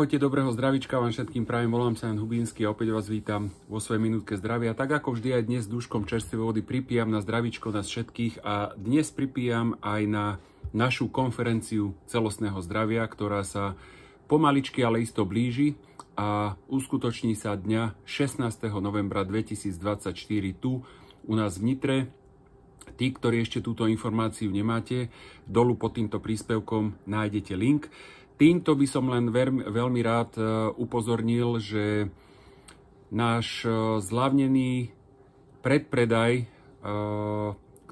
Ahojte, dobrého zdravička vám všetkým prajem, volám sa Jan Hubínsky a opäť vás vítam vo svojej minútke zdravia. Tak ako vždy aj dnes duškom čerstvej vody pripijam na zdravičko nás všetkých a dnes pripijam aj na našu konferenciu celostného zdravia, ktorá sa pomaličky, ale isto blíži a uskutoční sa dňa 16. novembra 2024 tu u nás v Nitre. Tí, ktorí ešte túto informáciu nemáte, dolu pod týmto príspevkom nájdete link. Týmto by som len veľmi, rád e, upozornil, že náš e, zľavnený predpredaj, e,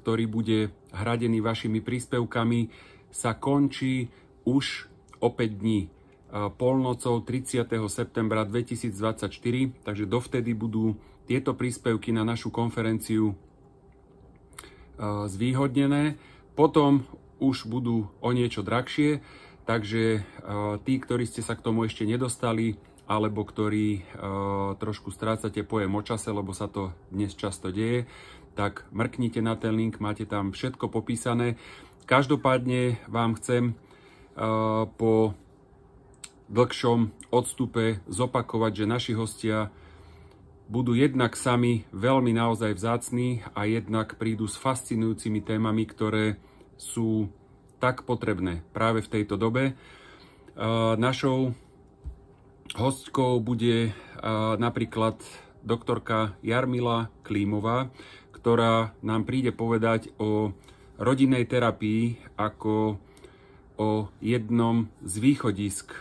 ktorý bude hradený vašimi príspevkami, sa končí už o 5 dní polnocou 30. septembra 2024, takže dovtedy budú tieto príspevky na našu konferenciu zvýhodnené. Potom už budú o niečo drahšie, Takže uh, tí, ktorí ste sa k tomu ešte nedostali, alebo ktorí uh, trošku strácate pojem o čase, lebo sa to dnes často deje, tak mrknite na ten link, máte tam všetko popísané. Každopádne vám chcem uh, po dlhšom odstupe zopakovať, že naši hostia budú jednak sami veľmi naozaj vzácní a jednak prídu s fascinujúcimi témami, ktoré sú tak potrebné práve v tejto dobe. Našou hostkou bude napríklad doktorka Jarmila Klímová, ktorá nám príde povedať o rodinnej terapii ako o jednom z východisk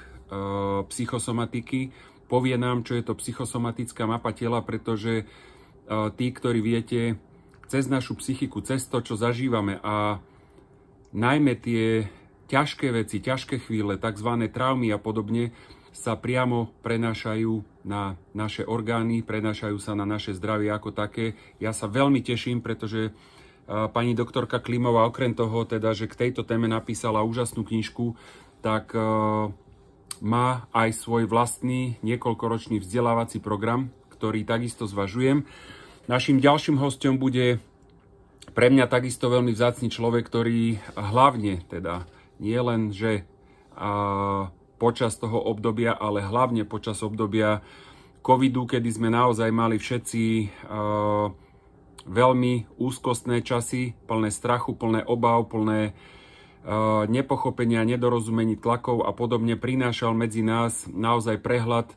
psychosomatiky. Povie nám, čo je to psychosomatická mapa tela, pretože tí, ktorí viete, cez našu psychiku, cez to, čo zažívame a najmä tie ťažké veci, ťažké chvíle, tzv. traumy a podobne, sa priamo prenášajú na naše orgány, prenášajú sa na naše zdravie ako také. Ja sa veľmi teším, pretože pani doktorka Klimová okrem toho, teda, že k tejto téme napísala úžasnú knižku, tak má aj svoj vlastný niekoľkoročný vzdelávací program, ktorý takisto zvažujem. Našim ďalším hostom bude pre mňa takisto veľmi vzácný človek, ktorý hlavne teda nie len, že a, počas toho obdobia, ale hlavne počas obdobia covidu, kedy sme naozaj mali všetci a, veľmi úzkostné časy, plné strachu, plné obav, plné nepochopenia, nedorozumení tlakov a podobne, prinášal medzi nás naozaj prehľad.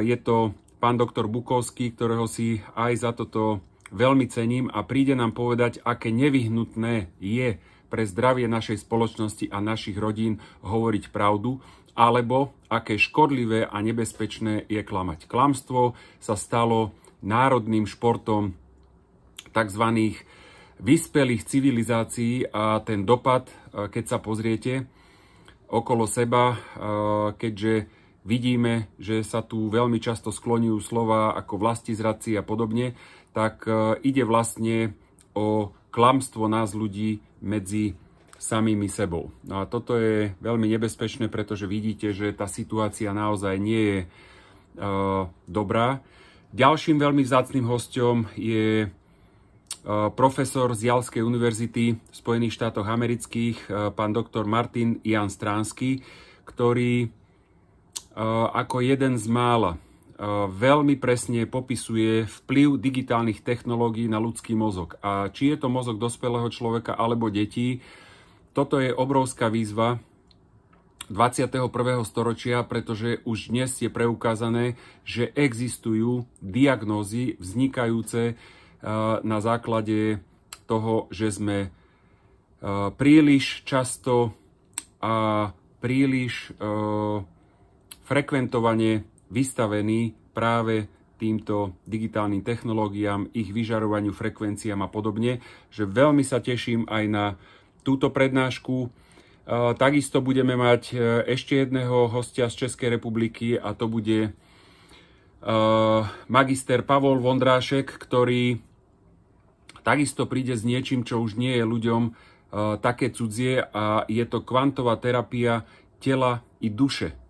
Je to pán doktor Bukovský, ktorého si aj za toto veľmi cením a príde nám povedať, aké nevyhnutné je pre zdravie našej spoločnosti a našich rodín hovoriť pravdu, alebo aké škodlivé a nebezpečné je klamať. Klamstvo sa stalo národným športom tzv. vyspelých civilizácií a ten dopad, e, keď sa pozriete okolo seba, e, keďže vidíme, že sa tu veľmi často skloňujú slova ako vlastizradci a podobne, tak e, ide vlastne o klamstvo nás ľudí medzi samými sebou. No a toto je veľmi nebezpečné, pretože vidíte, že tá situácia naozaj nie je uh, dobrá. Ďalším veľmi vzácným hostom je uh, profesor z Jalskej univerzity v Spojených štátoch amerických, uh, pán doktor Martin Jan Stránsky, ktorý ako jeden z mála veľmi presne popisuje vplyv digitálnych technológií na ľudský mozog. A či je to mozog dospelého človeka alebo detí, toto je obrovská výzva 21. storočia, pretože už dnes je preukázané, že existujú diagnózy vznikajúce na základe toho, že sme príliš často a príliš frekventovane vystavení práve týmto digitálnym technológiám, ich vyžarovaniu, frekvenciám a podobne, že veľmi sa teším aj na túto prednášku. Takisto budeme mať e, ešte jedného hostia z Českej republiky a to bude e, magister Pavol Vondrášek, ktorý takisto príde s niečím, čo už nie je ľuďom e, také cudzie a je to kvantová terapia tela i duše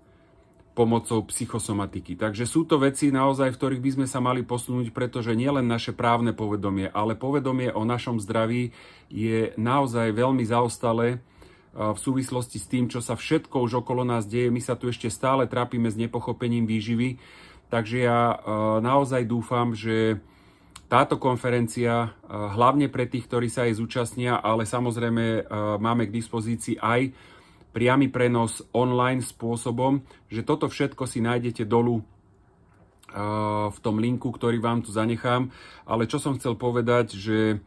pomocou psychosomatiky. Takže sú to veci naozaj, v ktorých by sme sa mali posunúť, pretože nielen naše právne povedomie, ale povedomie o našom zdraví je naozaj veľmi zaostalé v súvislosti s tým, čo sa všetko už okolo nás deje. My sa tu ešte stále trápime s nepochopením výživy, takže ja naozaj dúfam, že táto konferencia, hlavne pre tých, ktorí sa jej zúčastnia, ale samozrejme máme k dispozícii aj priamy prenos online spôsobom, že toto všetko si nájdete dolu v tom linku, ktorý vám tu zanechám. Ale čo som chcel povedať, že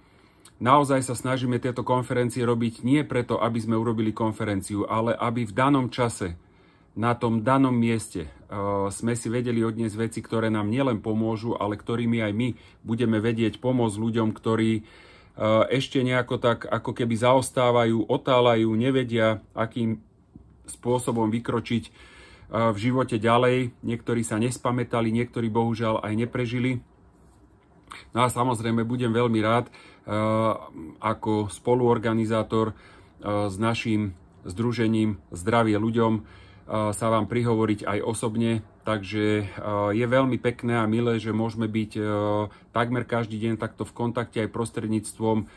naozaj sa snažíme tieto konferencie robiť nie preto, aby sme urobili konferenciu, ale aby v danom čase, na tom danom mieste sme si vedeli odniesť veci, ktoré nám nielen pomôžu, ale ktorými aj my budeme vedieť pomôcť ľuďom, ktorí ešte nejako tak ako keby zaostávajú, otálajú, nevedia, akým spôsobom vykročiť v živote ďalej. Niektorí sa nespamätali, niektorí bohužiaľ aj neprežili. No a samozrejme budem veľmi rád ako spoluorganizátor s našim združením Zdravie ľuďom sa vám prihovoriť aj osobne. Takže je veľmi pekné a milé, že môžeme byť takmer každý deň takto v kontakte aj prostredníctvom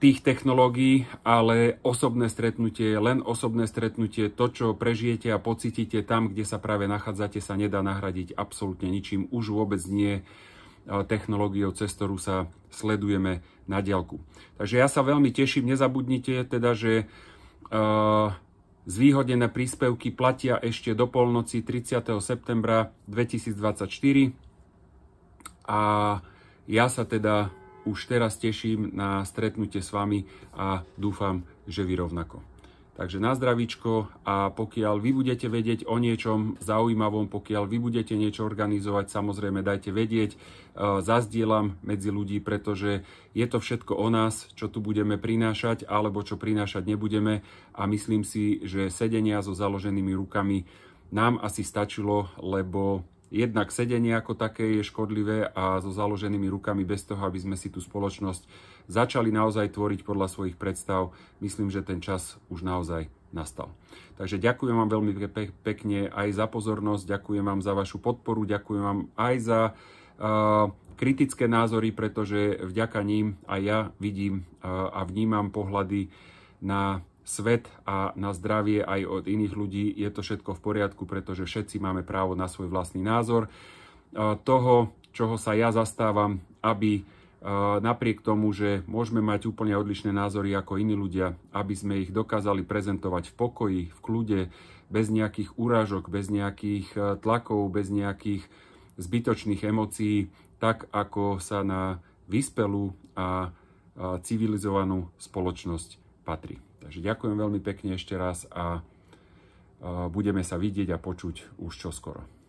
tých technológií, ale osobné stretnutie, len osobné stretnutie, to, čo prežijete a pocítite tam, kde sa práve nachádzate, sa nedá nahradiť absolútne ničím, už vôbec nie technológiou, cez ktorú sa sledujeme na diálku. Takže ja sa veľmi teším, nezabudnite teda, že uh, Zvýhodnené príspevky platia ešte do polnoci 30. septembra 2024 a ja sa teda už teraz teším na stretnutie s vami a dúfam, že vy rovnako. Takže na zdravíčko a pokiaľ vy budete vedieť o niečom zaujímavom, pokiaľ vy budete niečo organizovať, samozrejme dajte vedieť, e, zazdielam medzi ľudí, pretože je to všetko o nás, čo tu budeme prinášať alebo čo prinášať nebudeme. A myslím si, že sedenia so založenými rukami nám asi stačilo, lebo jednak sedenie ako také je škodlivé a so založenými rukami bez toho, aby sme si tú spoločnosť začali naozaj tvoriť podľa svojich predstav, myslím, že ten čas už naozaj nastal. Takže ďakujem vám veľmi pekne aj za pozornosť, ďakujem vám za vašu podporu, ďakujem vám aj za uh, kritické názory, pretože vďaka ním aj ja vidím uh, a vnímam pohľady na svet a na zdravie aj od iných ľudí. Je to všetko v poriadku, pretože všetci máme právo na svoj vlastný názor. Toho, čoho sa ja zastávam, aby napriek tomu, že môžeme mať úplne odlišné názory ako iní ľudia, aby sme ich dokázali prezentovať v pokoji, v kľude, bez nejakých úražok, bez nejakých e, tlakov, bez nejakých zbytočných emócií, tak ako sa na vyspelú a civilizovanú spoločnosť patrí. Takže ďakujem veľmi pekne ešte raz a budeme sa vidieť a počuť už čoskoro.